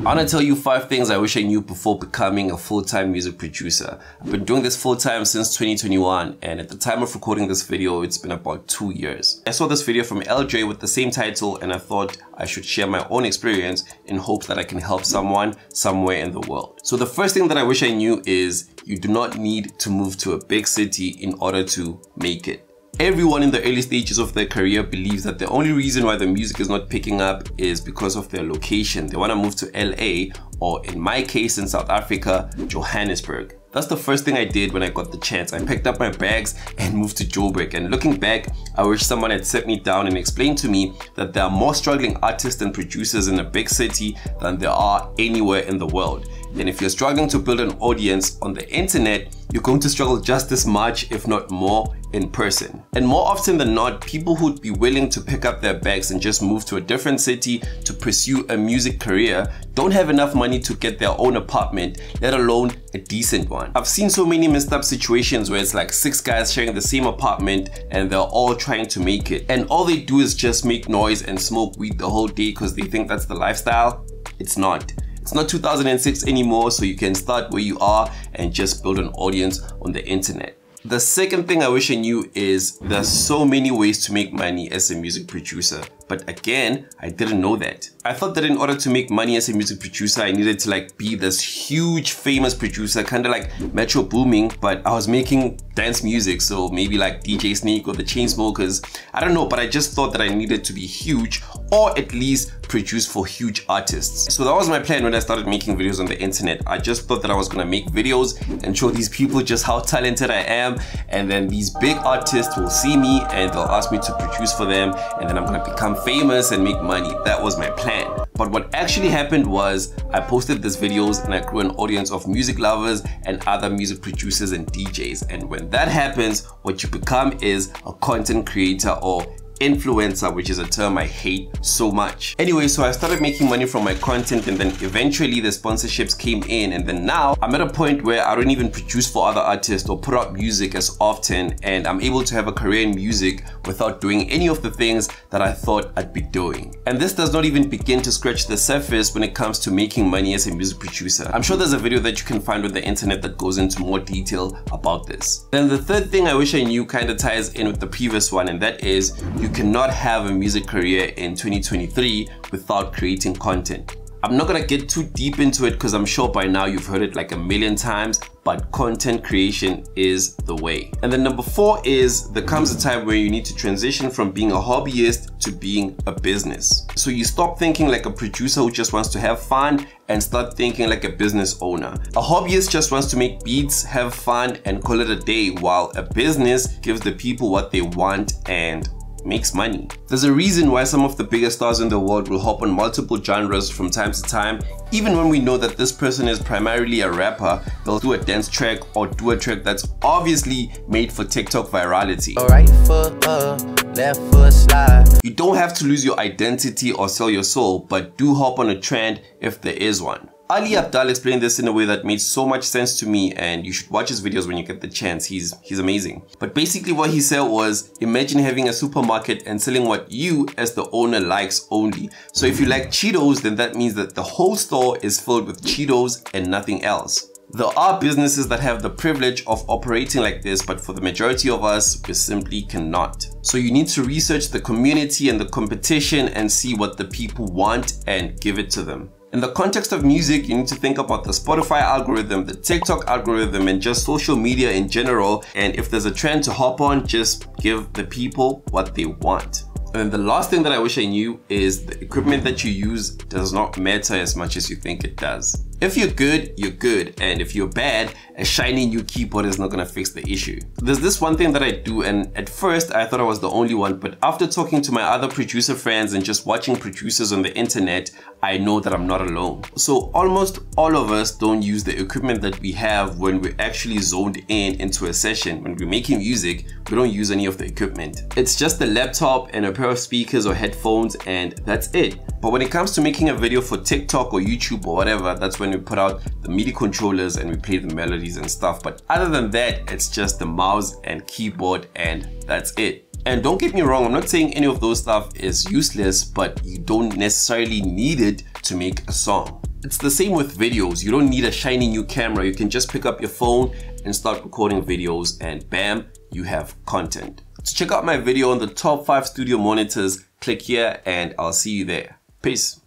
I want to tell you five things I wish I knew before becoming a full-time music producer. I've been doing this full-time since 2021 and at the time of recording this video, it's been about two years. I saw this video from LJ with the same title and I thought I should share my own experience in hopes that I can help someone somewhere in the world. So the first thing that I wish I knew is you do not need to move to a big city in order to make it. Everyone in the early stages of their career believes that the only reason why the music is not picking up is because of their location. They want to move to LA or in my case in South Africa, Johannesburg. That's the first thing I did when I got the chance. I picked up my bags and moved to Joburg. And looking back, I wish someone had set me down and explained to me that there are more struggling artists and producers in a big city than there are anywhere in the world. And if you're struggling to build an audience on the internet, you're going to struggle just as much, if not more, in person. And more often than not, people who'd be willing to pick up their bags and just move to a different city to pursue a music career don't have enough money to get their own apartment, let alone a decent one. I've seen so many messed up situations where it's like six guys sharing the same apartment and they're all trying to make it. And all they do is just make noise and smoke weed the whole day because they think that's the lifestyle. It's not. It's not 2006 anymore, so you can start where you are and just build an audience on the internet. The second thing I wish I knew is there's so many ways to make money as a music producer. But again, I didn't know that. I thought that in order to make money as a music producer, I needed to like be this huge famous producer, kind of like Metro Boomin, but I was making dance music, so maybe like DJ Snake or the Chainsmokers. I don't know, but I just thought that I needed to be huge or at least produce for huge artists. So that was my plan when I started making videos on the internet. I just thought that I was gonna make videos and show these people just how talented I am and then these big artists will see me and they'll ask me to produce for them and then I'm gonna become famous and make money. That was my plan. But what actually happened was I posted these videos and I grew an audience of music lovers and other music producers and DJs. And when that happens, what you become is a content creator or influencer, which is a term I hate so much. Anyway, so I started making money from my content and then eventually the sponsorships came in and then now I'm at a point where I don't even produce for other artists or put out music as often and I'm able to have a career in music without doing any of the things that I thought I'd be doing. And this does not even begin to scratch the surface when it comes to making money as a music producer. I'm sure there's a video that you can find on the internet that goes into more detail about this. Then the third thing I wish I knew kind of ties in with the previous one and that is you cannot have a music career in 2023 without creating content. I'm not gonna get too deep into it because I'm sure by now you've heard it like a million times, but content creation is the way. And then number four is there comes a time where you need to transition from being a hobbyist to being a business. So you stop thinking like a producer who just wants to have fun and start thinking like a business owner. A hobbyist just wants to make beats, have fun, and call it a day, while a business gives the people what they want and makes money. There's a reason why some of the biggest stars in the world will hop on multiple genres from time to time. Even when we know that this person is primarily a rapper, they'll do a dance track or do a track that's obviously made for TikTok virality. Right foot up, left foot slide. You don't have to lose your identity or sell your soul, but do hop on a trend if there is one. Ali Abdaal explained this in a way that made so much sense to me and you should watch his videos when you get the chance. He's he's amazing. But basically what he said was imagine having a supermarket and selling what you as the owner likes only. So if you like Cheetos then that means that the whole store is filled with Cheetos and nothing else. There are businesses that have the privilege of operating like this, but for the majority of us, we simply cannot. So you need to research the community and the competition and see what the people want and give it to them. In the context of music, you need to think about the Spotify algorithm, the TikTok algorithm, and just social media in general. And if there's a trend to hop on, just give the people what they want. And the last thing that I wish I knew is the equipment that you use does not matter as much as you think it does. If you're good, you're good. And if you're bad, a shiny new keyboard is not gonna fix the issue. There's this one thing that I do and at first I thought I was the only one, but after talking to my other producer friends and just watching producers on the internet, I know that I'm not alone. So almost all of us don't use the equipment that we have when we're actually zoned in into a session. When we're making music, we don't use any of the equipment. It's just a laptop and a pair of speakers or headphones and that's it. But when it comes to making a video for TikTok or YouTube or whatever, that's when we put out the MIDI controllers and we play the melodies and stuff. But other than that, it's just the mouse and keyboard and that's it. And don't get me wrong, I'm not saying any of those stuff is useless, but you don't necessarily need it to make a song. It's the same with videos. You don't need a shiny new camera. You can just pick up your phone and start recording videos and bam, you have content. To check out my video on the top 5 studio monitors, click here and I'll see you there. Peace.